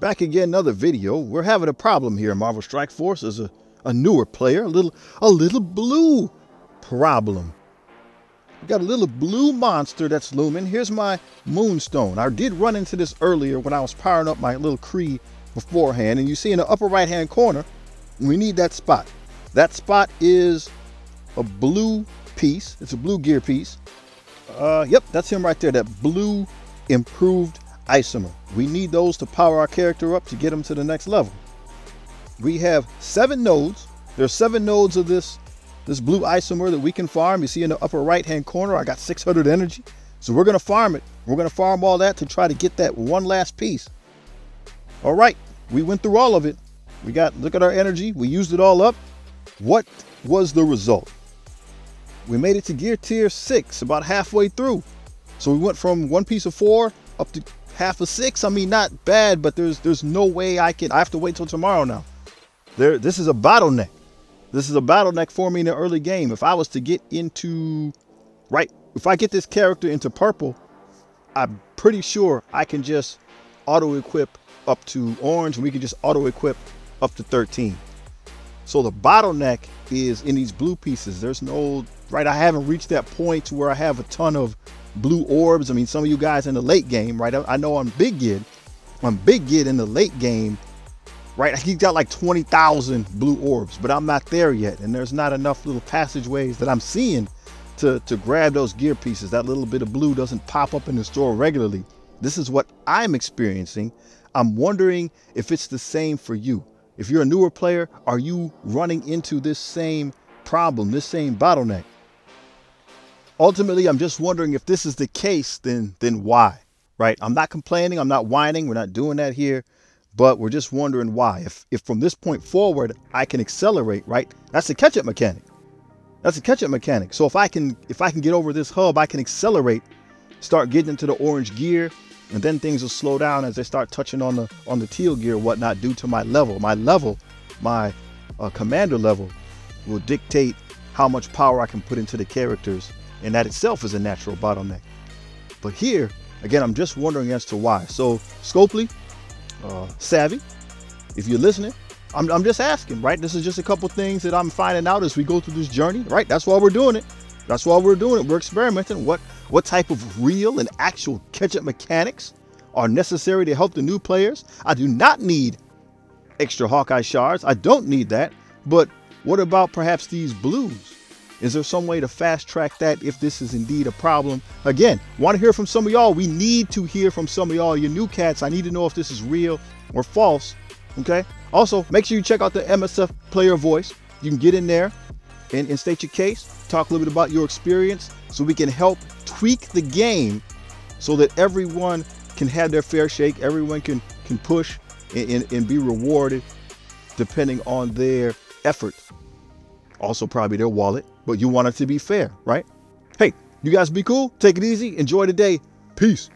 Back again, another video. We're having a problem here Marvel Strike Force as a, a newer player, a little a little blue problem. We got a little blue monster that's looming. Here's my Moonstone. I did run into this earlier when I was powering up my little Kree beforehand, and you see in the upper right hand corner, we need that spot. That spot is a blue piece. It's a blue gear piece. Uh, yep, that's him right there. That blue improved isomer. We need those to power our character up to get them to the next level. We have seven nodes. There's seven nodes of this this blue isomer that we can farm. You see in the upper right hand corner, I got 600 energy. So we're gonna farm it. We're gonna farm all that to try to get that one last piece. All right, we went through all of it. We got, look at our energy. We used it all up. What was the result? We made it to gear tier six, about halfway through. So we went from one piece of four up to half a six. I mean, not bad, but there's there's no way I can. I have to wait till tomorrow now. There, this is a bottleneck. This is a bottleneck for me in the early game. If I was to get into, right, if I get this character into purple, I'm pretty sure I can just auto equip up to orange, and we can just auto equip up to 13. So the bottleneck is in these blue pieces. There's no right. I haven't reached that point where I have a ton of blue orbs. I mean, some of you guys in the late game, right? I know I'm Big Gid. I'm Big Gid in the late game, right? He's got like 20,000 blue orbs, but I'm not there yet. And there's not enough little passageways that I'm seeing to, to grab those gear pieces. That little bit of blue doesn't pop up in the store regularly. This is what I'm experiencing. I'm wondering if it's the same for you. If you're a newer player, are you running into this same problem, this same bottleneck? Ultimately, I'm just wondering if this is the case, then then why? Right? I'm not complaining. I'm not whining. We're not doing that here. But we're just wondering why. If if from this point forward I can accelerate, right? That's the catch-up mechanic. That's a catch-up mechanic. So if I can if I can get over this hub, I can accelerate, start getting into the orange gear, and then things will slow down as they start touching on the on the teal gear, whatnot, due to my level. My level, my uh, commander level, will dictate how much power I can put into the characters and that itself is a natural bottleneck. But here, again, I'm just wondering as to why. So, Scopely, uh, Savvy, if you're listening, I'm, I'm just asking, right? This is just a couple things that I'm finding out as we go through this journey, right? That's why we're doing it. That's why we're doing it. We're experimenting. What what type of real and actual catch-up mechanics are necessary to help the new players? I do not need extra Hawkeye shards. I don't need that. But what about perhaps these blues? Is there some way to fast track that if this is indeed a problem? Again, want to hear from some of y'all. We need to hear from some of y'all, your new cats. I need to know if this is real or false. Okay. Also, make sure you check out the MSF player voice. You can get in there and, and state your case, talk a little bit about your experience so we can help tweak the game so that everyone can have their fair shake, everyone can can push and, and, and be rewarded depending on their effort also probably their wallet, but you want it to be fair, right? Hey, you guys be cool. Take it easy. Enjoy the day. Peace.